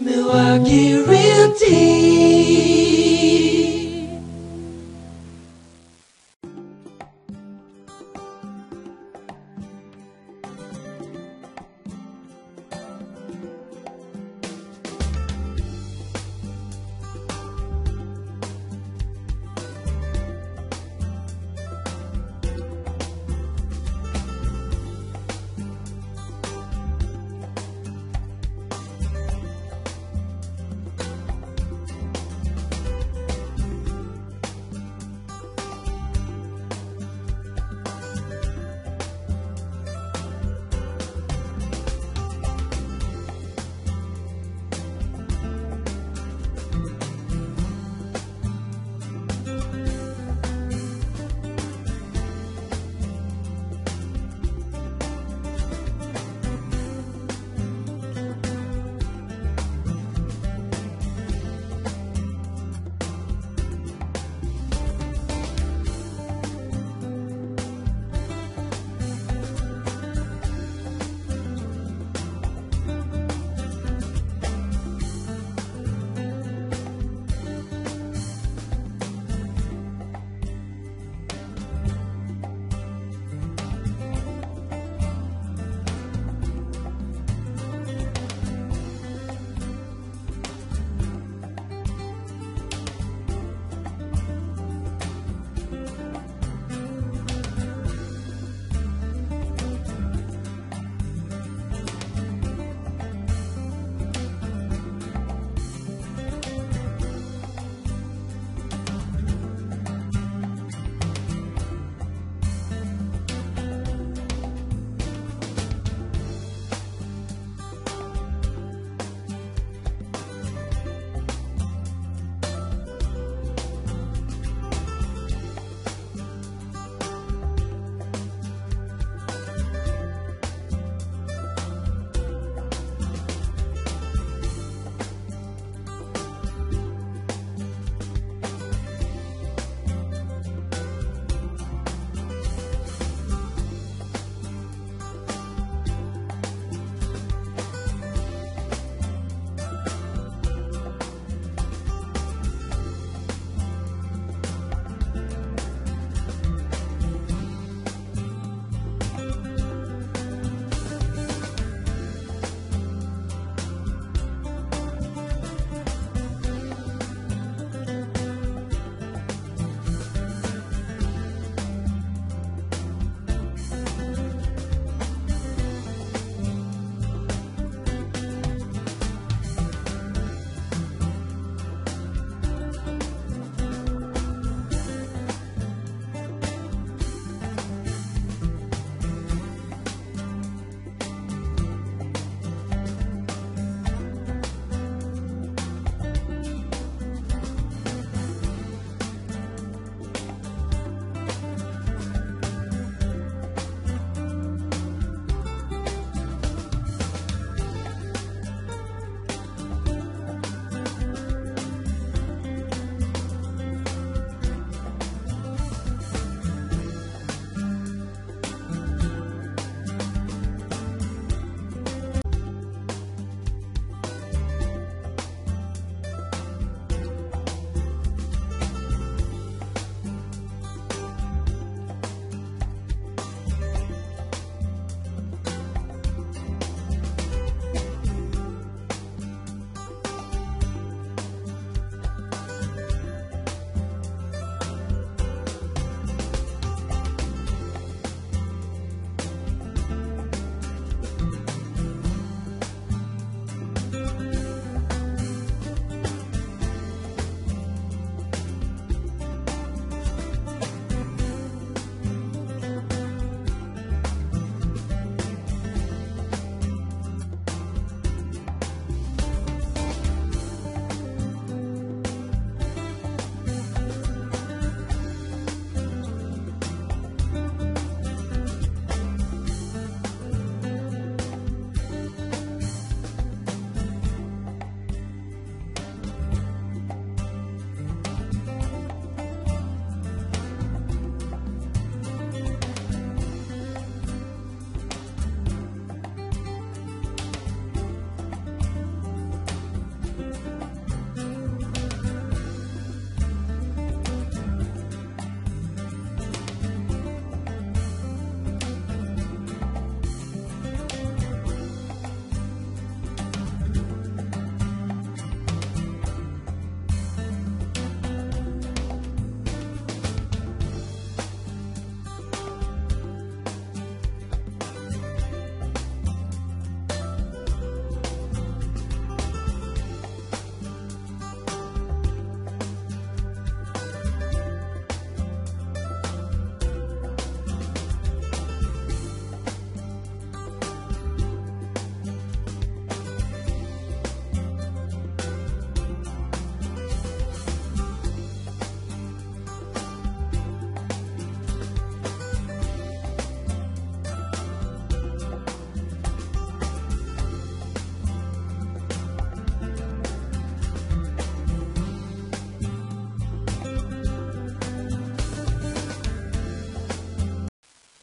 Milwaukee Realty.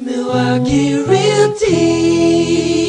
Milwaukee Realty.